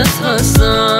عاشقت هستم می‌خوام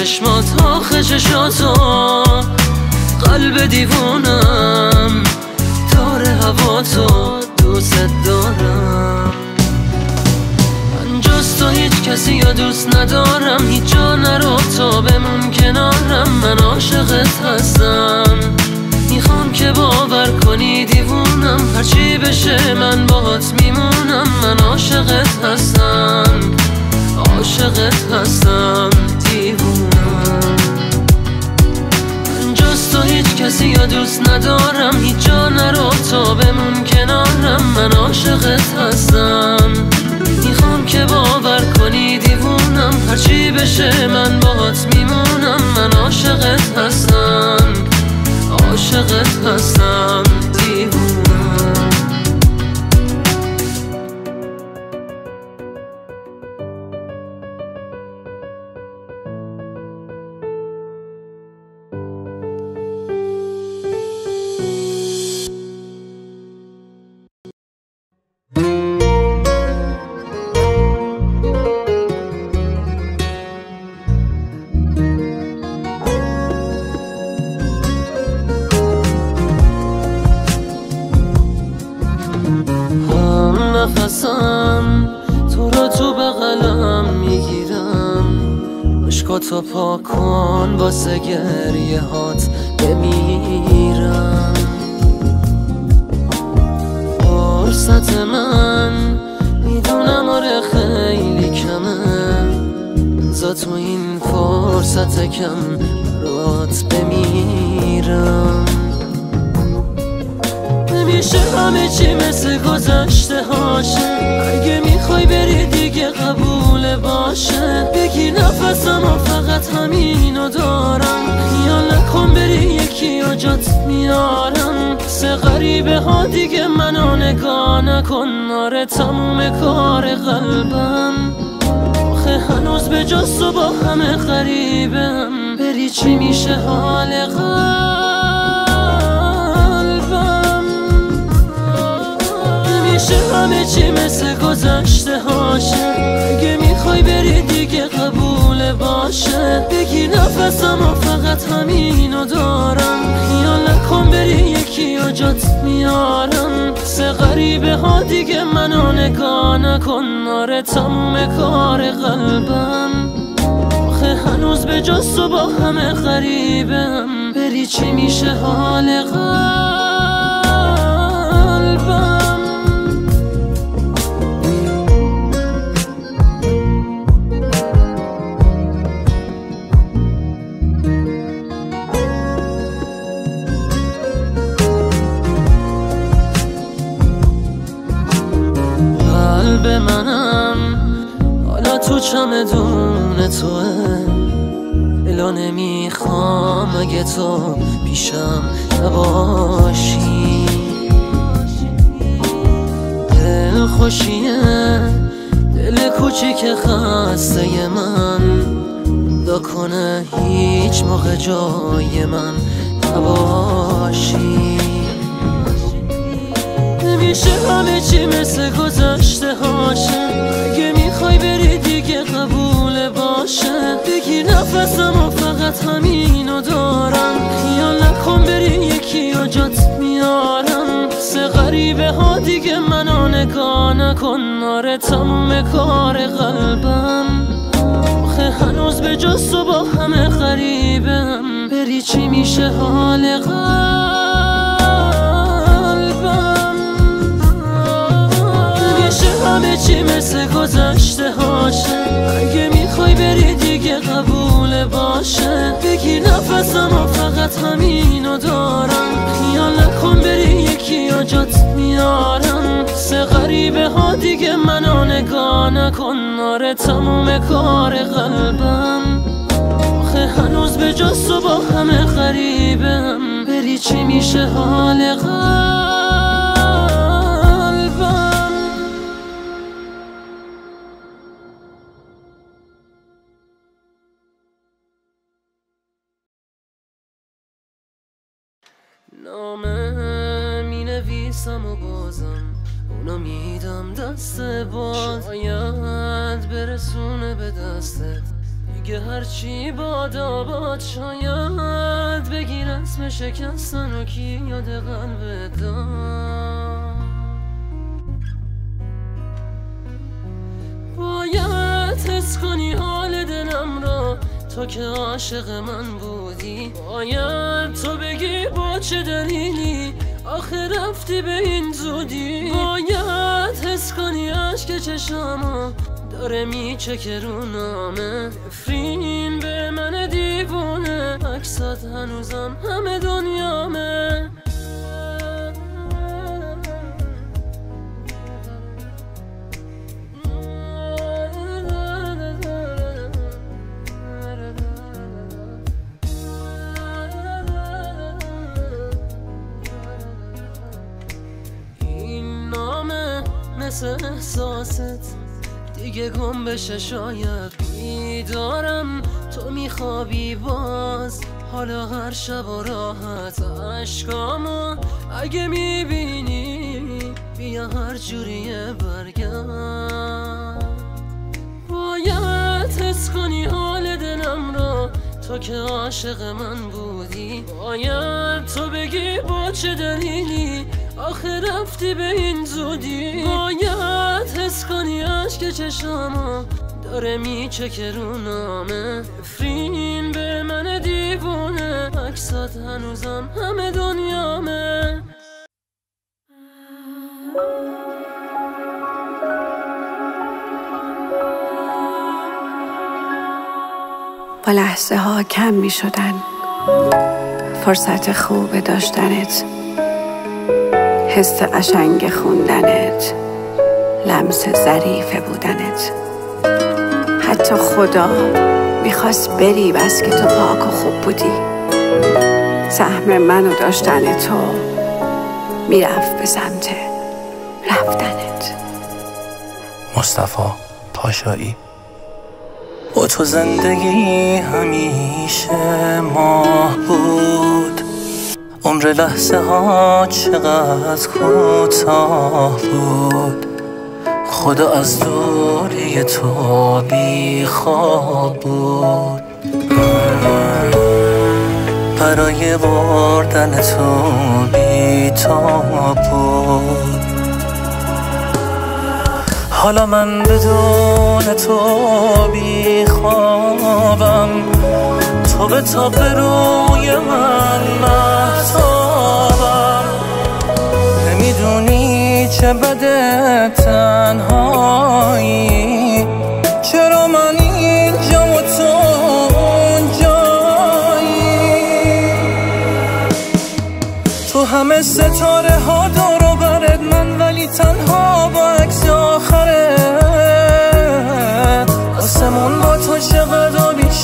چشمات آخه چشاتو قلب دیوونم داره هوا تو دوست دارم. من جز تو هیچ کسی یا دوست ندارم هیچ جا نرو تا بمون کنارم. من عاشقت هستم. می‌خوام که باور کنی دیوونم هرچی بشه من باهات میمونم. من عاشقت هستم عاشقت هستم. دیوونم. کسی یا دوست ندارم هیچ جا نرو تا بمون کنارم. من عاشقت هستم. می‌خوام که باور کنی دیوونم هرچی بشه من باهات میمونم. من عاشقت هستم. عاشقت هستم. دیوونم. عشقاتو پاک کن واسه گریه هات بمیرم. فرصت من می‌دونم آره خیلی کمه. زا تو این فرصت کم برات بمیرم. نمیشه همه چی مثل گذشته هاشه. اگه می‌خوای بری دیگه قبول باشه. بگی نفسم دارم. خیال نکن بری یکی و جات میارم. سه غریبه ها دیگه منو نگاه نکن. آره تموم کار قلبم. آخه هنوز به و با همه غریبم. بری چی میشه حال قلبم نمیشه همه چی مثل گذشته هاشه. اگه می‌خوای بری دیگه قبول باشه. بگی نفسم و فقط همینو دارم. خیال نکن بری یکی و جات میارم. سه غریبه ها دیگه منو نگاه نکن. آره تموم کار قلبم. آخه هنوز به جاست و با همه غریبم. بری چی میشه حال قلبم دلم دون تو دلا نمی‌خوام اگه تو پیشم نباشی. دل خوشیه دل کوچیک خسته من. دا کنه هیچ موقع جای من نباشی. نمیشه همه چی مثل گذشته هاشه. اگه می‌خوای بری دیگه قبول باشه. بگی نفسم و فقط همینو دارم. خیال نکن بری یکی و جات میارم. سه غریبه ها دیگه منو نگاه نکن. آره تموم کار قلبم. آخه هنوز به جز با همه غریبم. بری چی میشه حال قلبم همه چی مثل گذشته هاشه؟ اگه می‌خوای بری دیگه قبول باشه. بگی نفسم و فقط همینو دارم. خیال نکن بری یکی یا جات میارم. سه غریبه ها دیگه منو نگاه نکن. آره تموم کار قلبم. آخه هنوز به جز تو با همه غریبم. بری چی میشه حال قلبم نامه می نویسم و بازم. اونو میدم دست باز. شاید برسونه به دستت. دیگه هرچی باد آباد شاید بگیر اسم شکستن و کی یاد داد. باید حس کنی حال دلم را. تو که عاشق من بودی باید تو بگی با چه دلیلی؟ آخه رفتی به این زودی. باید حس کنی عشق چشامو داره میچکه رو نامه. نفرین به من دیوونه عکسات هنوزم همه دنیامه. مثل احساست. دیگه گم بشه شاید. بیدارم تو میخوابی باز. حالا هر شب و راحت عشقامو اگه می‌بینی بیا هر جوریه برگرد. باید حس کنی حال دلم را. تو که عاشق من بودی. باید تو بگی با چه دلیلی آخه رفتی به این زودی. باید حس کنی عشق چشامو. داره میچکه رو نامه. به من دیوونه. عکسات هنوزم همه دنیامه. با لحظه ها کم می شدن فرصت خوب داشتنت. حس قشنگ خوندنت لمس ظریف بودنت. حتی خدا می‌خواست بری بس که تو پاک و خوب بودی. سهم منو داشتن تو می‌رفت به سمت رفتنت. مصطفی پاشایی. با تو زندگی همیشه ماه بود. عمر لحظه ها چقدر کوتاه بود. خدا از دوری تو بی خواب بود. برای بردن تو بی بود. حالا من بدون تو بی خوابم تو به تاب روی من محتابم نمی‌دونی چه بده تنهایی. چرا من اینجا و تو اونجایی؟ تو همه ستاره ها دور و برد من ولی تنها با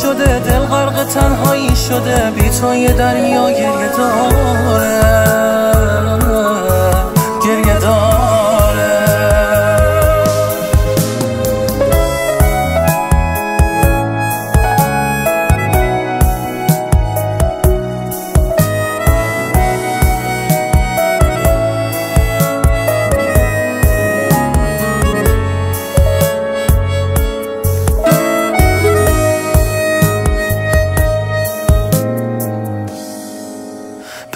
شده دل غرق تنهایی شده بی تو یه دریا گریه داره گریه داره.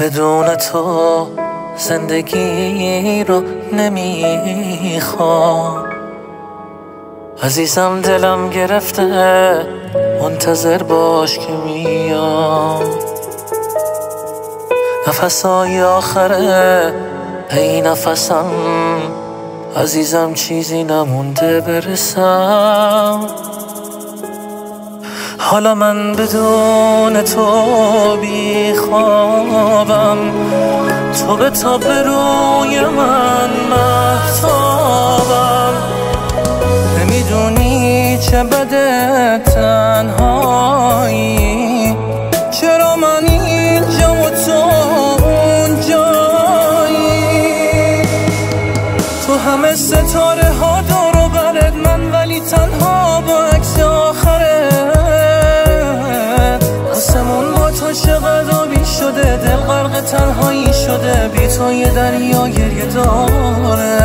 تو زندگی رو نمی‌خوام. عزیزم دلم گرفته منتظر باش که میام. نفسای آخره ای نفسم عزیزم چیزی نمونده برسم. حالا من بدون تو بی خوابم. تو به تاب روی من محتابم. نمی‌دونی چه بده تنهایی. چقدر آبی شده دل غرق تنهایی شده بی تو یه دریا گریه داره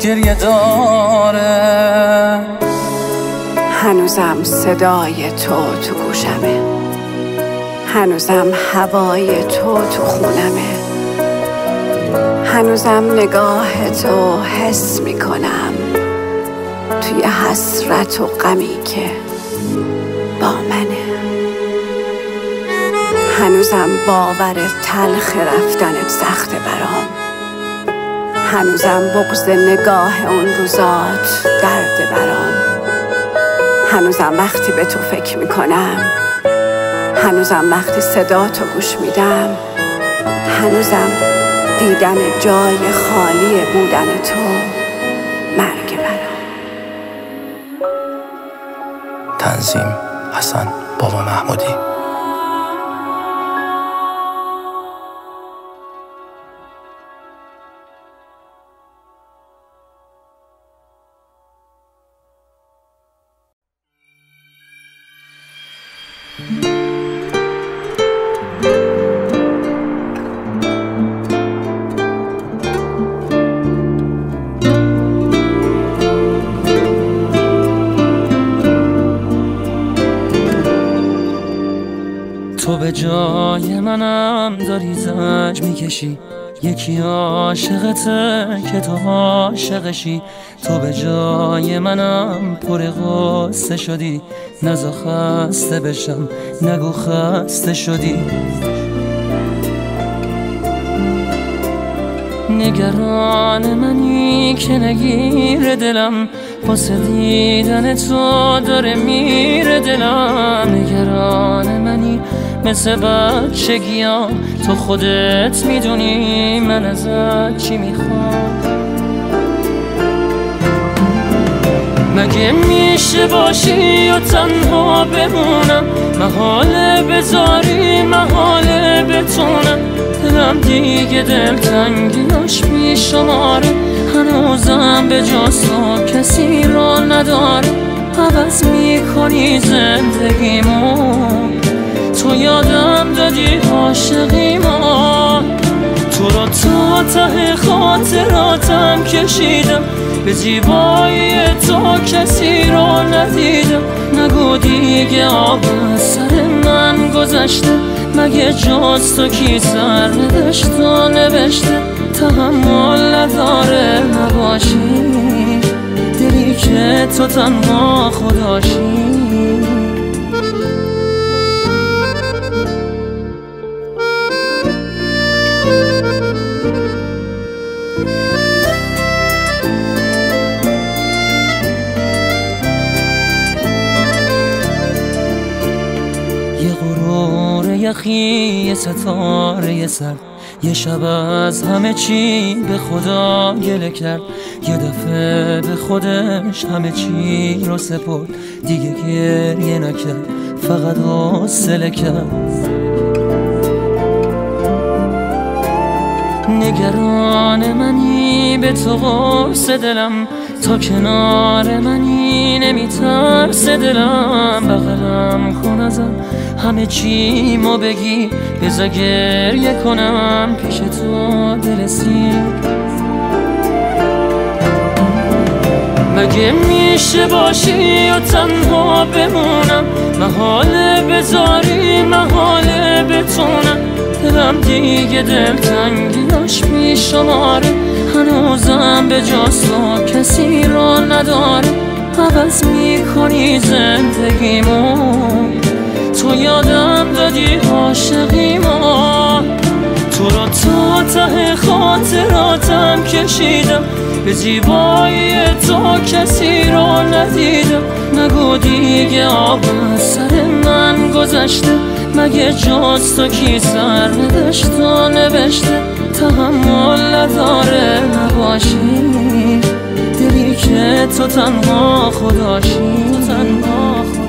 گریه داره. هنوزم صدای تو تو گوشمه. هنوزم هوای تو تو خونمه. هنوزم نگاه تو حس می‌کنم توی حسرت و غمی که هنوزم باور تلخ رفتنت سخته برام. هنوزم بغز نگاه اون روزات درد برام. هنوزم وقتی به تو فکر می‌کنم هنوزم وقتی صدا تو گوش میدم هنوزم دیدن جای خالی بودن تو مرگ برام. تنظیم حسن بابا محمودی. تو به جای منم داری زنج می‌کشی. یکی عاشقته که تو عاشقشی. تو به جای منم پر غصه شدی. نزا خسته بشم. نگو خسته شدی. نگران منی که نگیر دلم. واسه دیدن تو داره میره دلم. نگران منی مثل بچگیام تو خودت می‌دونی من ازت چی می‌خوام. مگه میشه باشی و تنها بمونم؟ محاله بذاری محاله بتونم. دلم دیگه دلتنگیاش میشماره هنوزم به تو کسی را نداره. عوض می‌کنی زندگیمو. تو یادم دادی عاشقیمو. تو رو تا ته خاطراتم کشیدم. به زیبایی تو کسی رو ندیدم نگو دیگه آب سر من گذشته. مگه جز تو کی سر نداشت و نوشته؟ تحمل نداره نباشی. دلی که تو تنها خداشی غرور یخی ستاره سر. یه شب از همه چی به خدا گله کرد. یه دفعه به خودش همه چی رو سپرد. دیگه گریه نکرد فقط حوصله کرد. نگران منی به تو قرص دلم. تا کنار منی نمیترس دلم بغلم کن ازم. همه چی مو بگی بزا گریه کنم پیش تو سیر. مگه می همیشه باشی و تنها بمونم؟ محاله بذاری محاله بتونم. دلم دیگه دلتنگیاش شماره هنوزم به جاستا کسی را نداره عوض می‌کنی زندگیمو تو یادم دادی عاشقیمو تو را تا ته خاطراتم کشیدم. به زیبایی تو کسی را ندیدم. نگو دیگه آب سر من گذشته. مگه جاست تو کی سر ندشت و نوشته؟ تحمل نداره نباشی. دلی که تو تنها خداشی تو تنها خداشی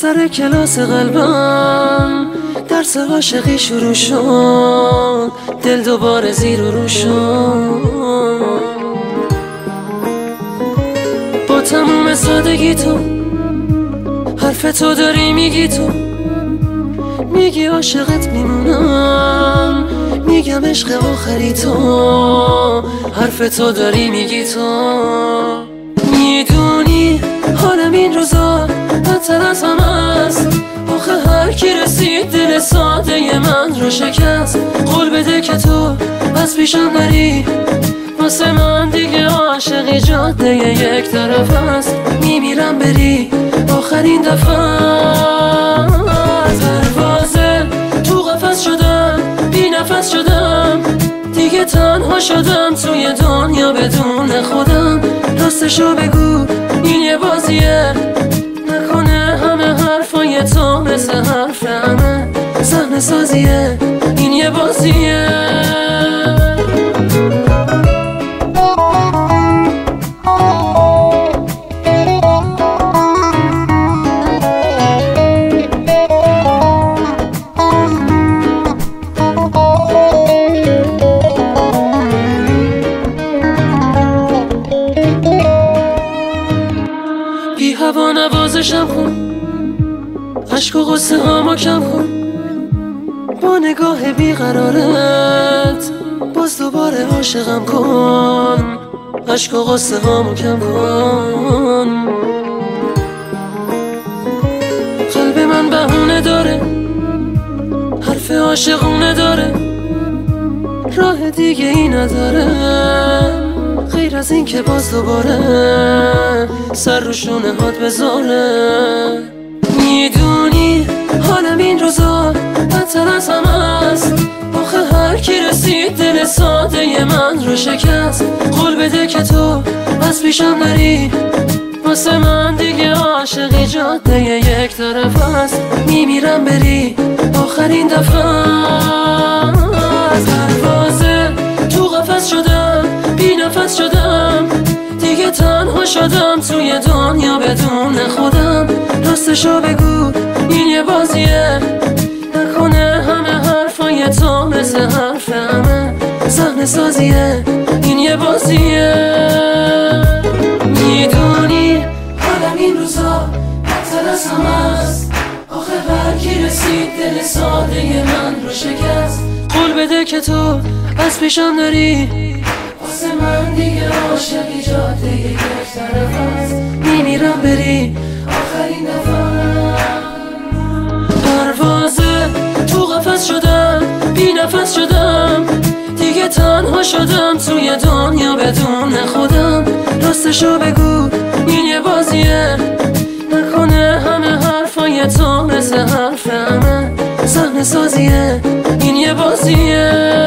سر کلاس قلبم درس عاشقی شروع شد دل دوباره زیر و رو شد. با تموم سادگی تو حرف تو داری میگی تو. میگی عاشقت میمونم میگم عشق آخری تو. حرف تو داری میگی تو. می‌دونی حالم این روزا بدتر از همه. است آخه هر کی رسید دل ساده من رو شکست. قول بده که تو از پیشم نری واسه من دیگه عاشقی جاده یک طرف است. میمیرم بری. آخرین دفعه تو شدم بی شدم. دیگه تنها شدم توی دنیا بدون خودم. راستشو بگو این یه بازیه. تو مثل حرف همه سازیه این یه بازیه. بیقرارت باز دوباره عاشقم کن. عشق و غصه هامو کم کن. قلب من بهونه داره. حرف عاشقونه داره. راه دیگه ای نداره. غیر از این که باز دوباره سر رو شونه هات بذاره. می‌دونی حالم این روزا بدتر از همه. هر کی رسید دل ساده من رو شکست. قول بده که تو از پیشم نری واسه من دیگه عاشقی جاده یک طرف است. میمیرم بری آخرین دفعه از پروازه. تو قفس شدم بی نفس شدم. دیگه تنها شدم توی دنیا بدون خودم. راستشو بگو این یه بازیه. تو مثل حرف همه صحنه سازیه. این یه بازیه. می‌دونی حالم این روزا از همه است آخه هر کی رسید دل ساده من رو شکست. قول بده که تو از پیشم نری واسه من دیگه عاشقی جاده یک طرف است میمیرم بری نفس شدم. دیگه تنها شدم توی دنیا بدون خودم. راستشو بگو این یه بازیه. نکنه همه حرفای تو مثل حرف همه سازیه این یه بازیه.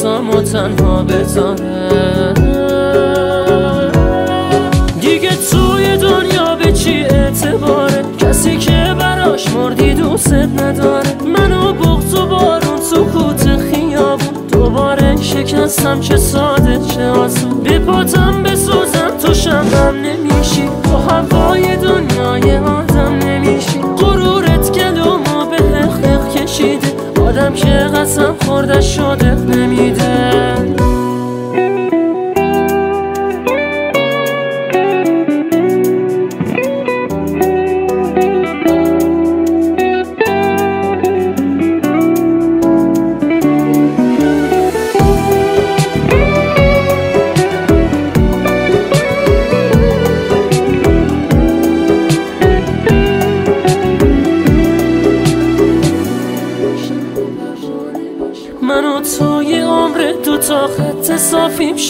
دیگه دستامو تنها بذاره دیگه توی دنیا به چی اعتباره؟ کسی که براش مردی دوست نداره. منو بغض و بارون سکوت خیابون. دوباره شکستم چه ساده چه آسون. به پاتم بسوزم تو شمم نمیشی. تو هوای دنیای آدم نمیشی. غرورت گلومو به حق کشیده. آدم که خورده شده نمیده.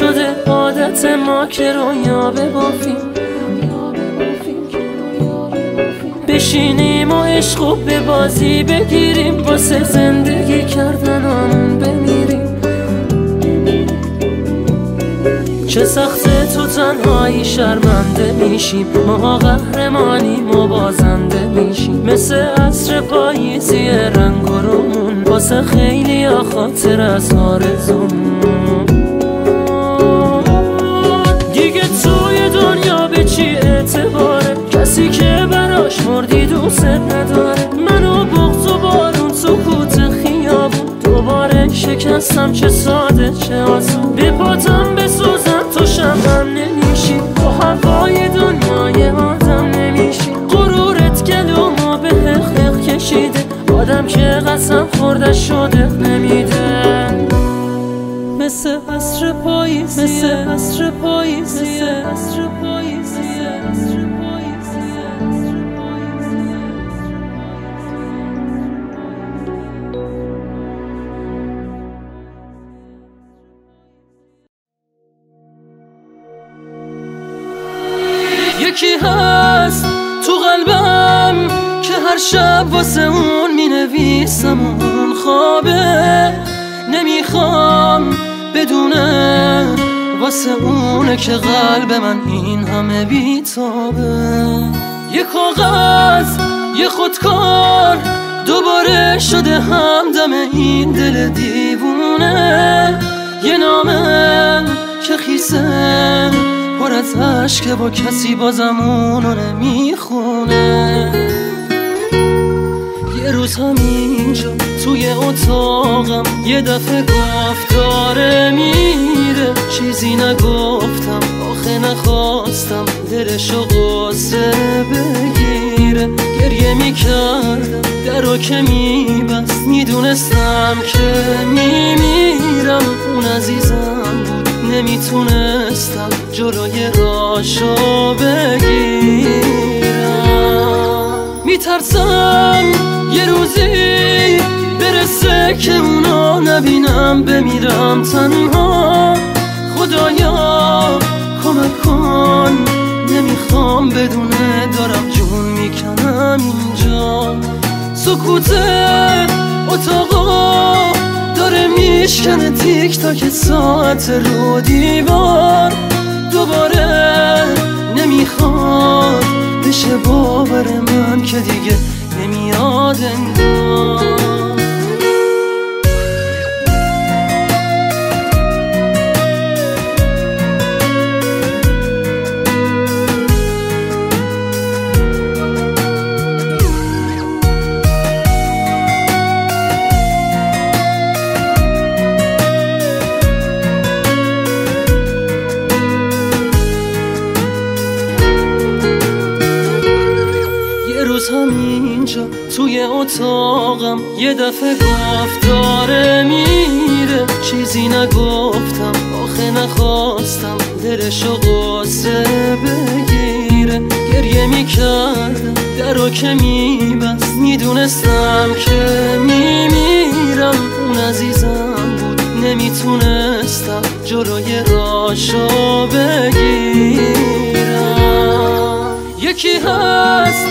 شده عادت ما که رویا ببافیم. بشینیم و عشق به بازی بگیریم واسه زندگی کردن آمون بمیریم. چه سخته تو تنهایی شرمنده میشیم. ما قهرمانیم و بازنده میشیم. مثل عصر پاییزی رنگ و رومون واسه خیلی خاطر از آرزون که براش مردی دوست نداره. منو بغض و بارون سکوت خیابون. دوباره شکستم چه ساده چه آسون. به پاتم بسوزم تو شمم نمیشی. تو هوای دنیای آدم نمیشی. غرورت گلومو به حق کشیده. آدم که قسم خورده شده نمیده. مثل عصر پاییزیه مثل عصر پاییزیه عصر پاییزیه هر شب واسه اون می نویسم اون خوابه. نمی‌خوام بدونه واسه اونه که قلب من این همه بیتابه. یه کاغذ یه خودکار دوباره شده همدم این دل دیوونه. یه نامه که خیسه پر از عشق با کسی بازم اونو نمی‌خونه. روز همینجا توی اتاقم. یه دفعه گفت داره میره. چیزی نگفتم آخه نخواستم. دلشو قصه بگیره. گریه می‌کردم درو که میبست. می‌دونستم که میمیرم. اون عزیزم بود نمی‌تونستم جلوی راشو بگیرم. میترسم یه روزی برسه که اونا نبینم بمیرم تنها. خدایا کمک کن نمی‌خوام بدونه دارم جون می‌کنم اینجا. سکوت اتاقا داره میشکنه تیک تاک ساعت رو دیوار. دوباره نمی‌خواد بشه باور من که دیگه نمیاد انگار. همینجا توی اتاقم یه دفعه گفت داره میره. چیزی نگفتم نخواستم دلشو قصه بگیره. گریه می‌کردم درو که میبست. می‌دونستم که میمیرم. اون عزیزم بود نمی‌تونستم جلوی راشو بگیرم. یکی هست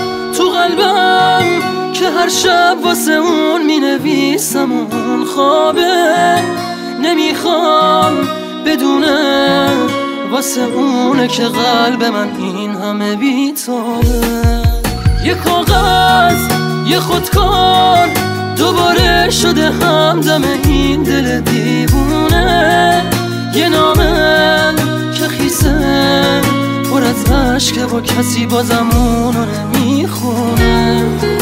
قلبم که هر شب واسه اون می‌نویسم اون خوابه. نمی‌خوام بدونه واسه اونه که قلب من این همه بیتابه یه کاغذ یه خودکار دوباره شده همدم این دل دیوونه. یه نامه که خیسه پر از عشقه با کسی بازم اونو نمی‌خونه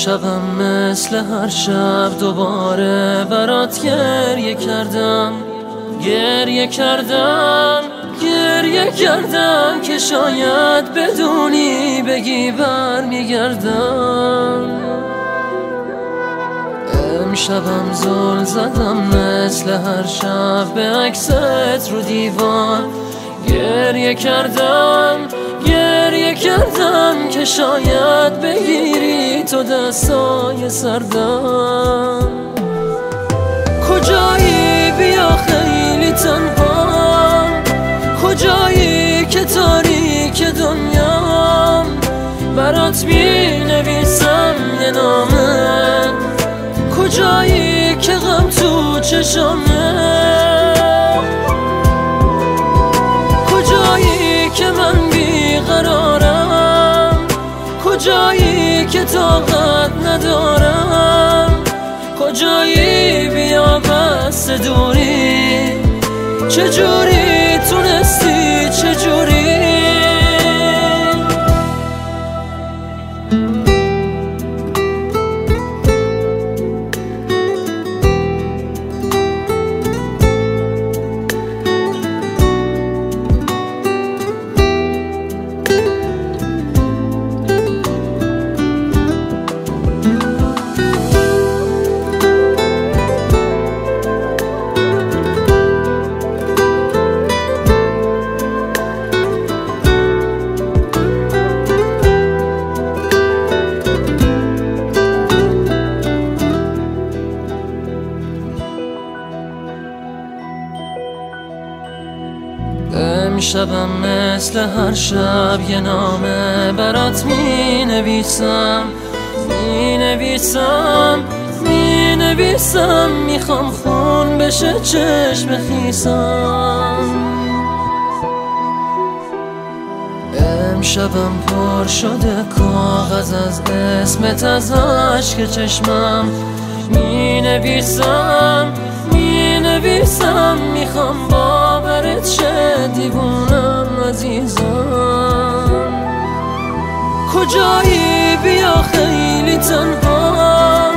امشبم مثل هر شب دوباره برات گریه کردم. گریه کردم گریه کردم که شاید بدونی بگی بر میگردم امشبم زل زدم مثل هر شب به عکست رو دیوان گریه کردم گریه کردم که شاید بگیری تو دستای سردم. کجایی بیا خیلی تنها. کجایی که تاریک دنیا برات می نویسم یه نامه. کجایی که غم تو چشمه کجایی که طاقت ندارم؟ کجایی بیا بس دوری؟ چجوری تونستی؟ چجوری مثل هر شب یه نامه برات می نویسم می نویسم می نویسم می‌خوام خون بشه چشم خیسم. امشبم پر شده کاغذ از اسمت از عشق چشمم. می نویسم می نویسم می‌خوام باورت شه دیوونم. عزیزم. کجایی بیا خیلی تنها؟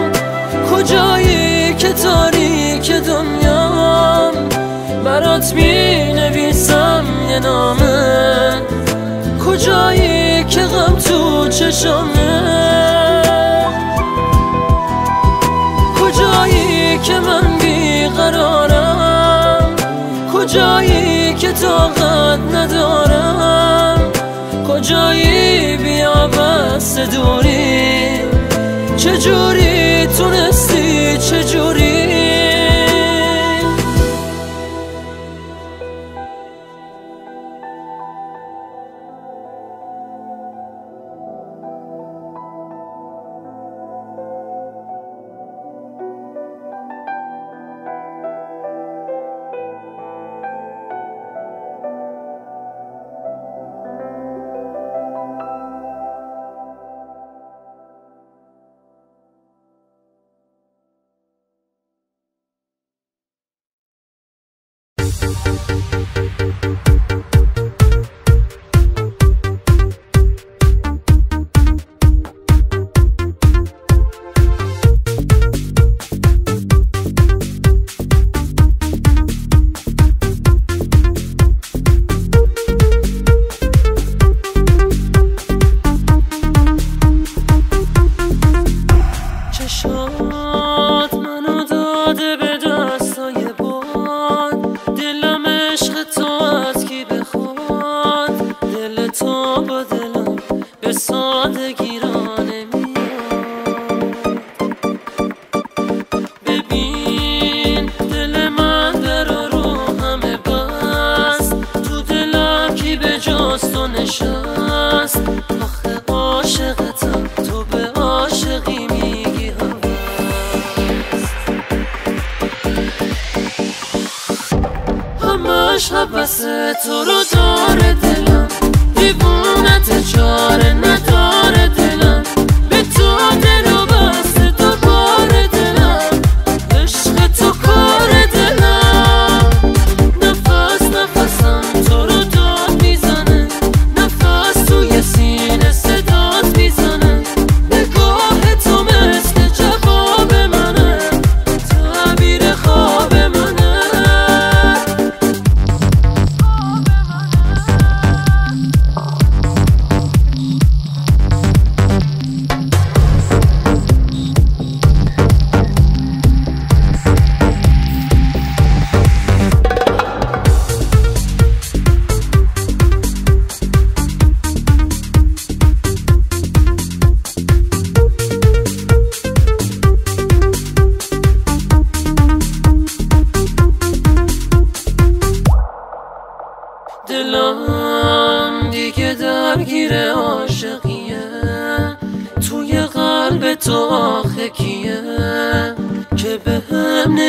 کجایی که تاریک دنیا برات می نویسم یه نامه. کجایی که غم تو چشمه؟ کجایی بیا بس دوری چجوری تونستی چجوری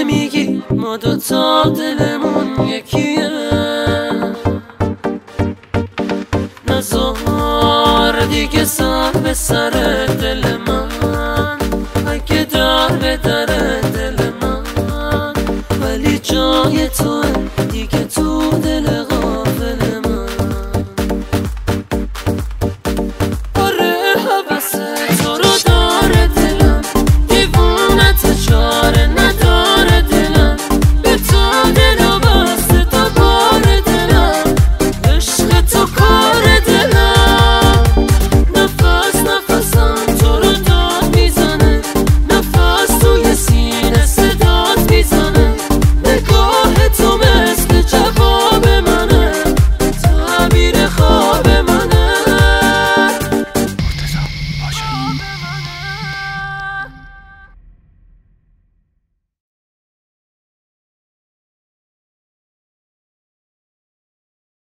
نمیگی ما دوتا دلمون یکیه. نزار دیگه سر به سر دل من. اگه در به دره